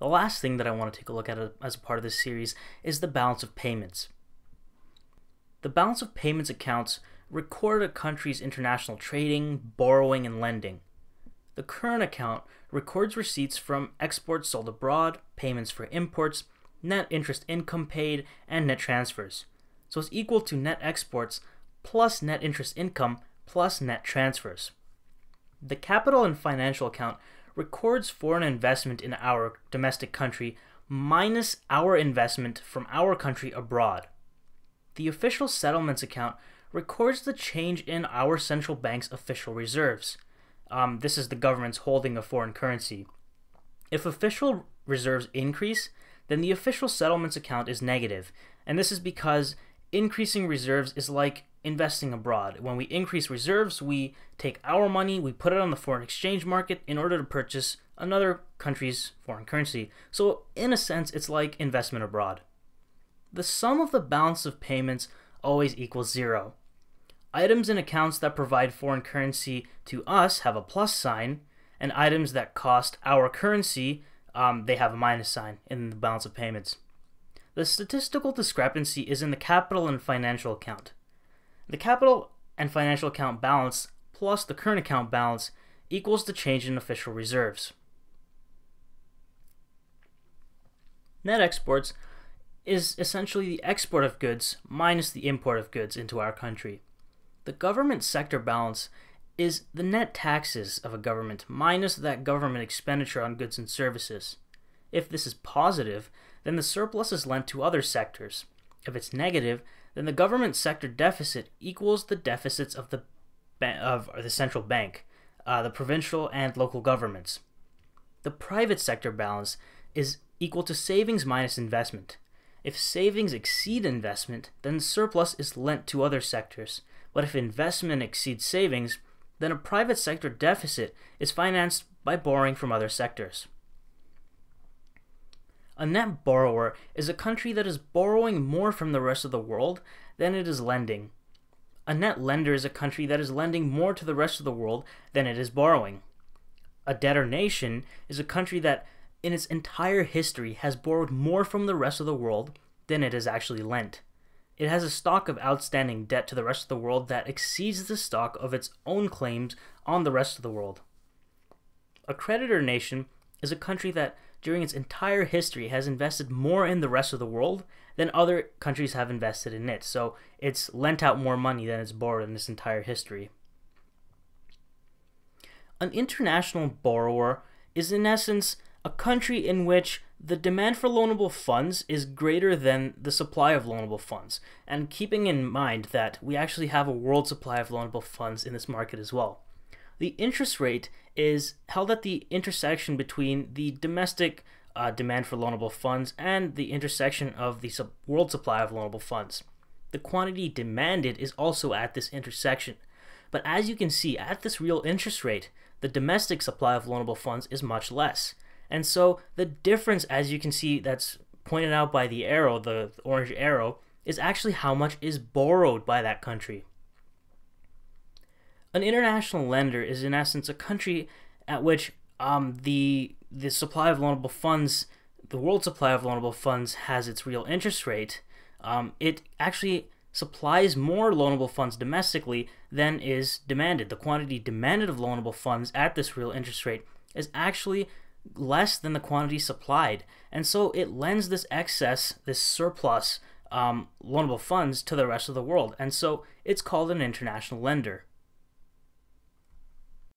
The last thing that I want to take a look at as a part of this series is the balance of payments. The balance of payments accounts record a country's international trading, borrowing, and lending. The current account records receipts from exports sold abroad, payments for imports, net interest income paid, and net transfers. So it's equal to net exports plus net interest income plus net transfers. The capital and financial account records foreign investment in our domestic country minus our investment from our country abroad. The official settlements account records the change in our central bank's official reserves. Um, this is the government's holding of foreign currency. If official reserves increase, then the official settlements account is negative, and this is because increasing reserves is like investing abroad. When we increase reserves, we take our money, we put it on the foreign exchange market in order to purchase another country's foreign currency. So, in a sense, it's like investment abroad. The sum of the balance of payments always equals zero. Items in accounts that provide foreign currency to us have a plus sign, and items that cost our currency, um, they have a minus sign in the balance of payments. The statistical discrepancy is in the capital and financial account. The capital and financial account balance plus the current account balance equals the change in official reserves. Net exports is essentially the export of goods minus the import of goods into our country. The government sector balance is the net taxes of a government minus that government expenditure on goods and services. If this is positive, then the surplus is lent to other sectors. If it's negative, then the government sector deficit equals the deficits of the of the central bank, uh, the provincial and local governments. The private sector balance is equal to savings minus investment. If savings exceed investment, then surplus is lent to other sectors. But if investment exceeds savings, then a private sector deficit is financed by borrowing from other sectors. A net borrower is a country that is borrowing more from the rest of the world than it is lending. A net lender is a country that is lending more to the rest of the world than it is borrowing. A debtor nation is a country that, in its entire history, has borrowed more from the rest of the world than it has actually lent. It has a stock of outstanding debt to the rest of the world that exceeds the stock of its own claims on the rest of the world. A creditor nation is a country that during its entire history has invested more in the rest of the world than other countries have invested in it. So it's lent out more money than it's borrowed in its entire history. An international borrower is in essence a country in which the demand for loanable funds is greater than the supply of loanable funds. And keeping in mind that we actually have a world supply of loanable funds in this market as well. The interest rate is held at the intersection between the domestic uh, demand for loanable funds and the intersection of the world supply of loanable funds. The quantity demanded is also at this intersection. But as you can see, at this real interest rate, the domestic supply of loanable funds is much less. And so the difference, as you can see, that's pointed out by the arrow, the orange arrow, is actually how much is borrowed by that country. An international lender is in essence a country at which um, the the supply of loanable funds, the world supply of loanable funds has its real interest rate. Um, it actually supplies more loanable funds domestically than is demanded. The quantity demanded of loanable funds at this real interest rate is actually less than the quantity supplied. And so it lends this excess, this surplus um, loanable funds to the rest of the world. And so it's called an international lender.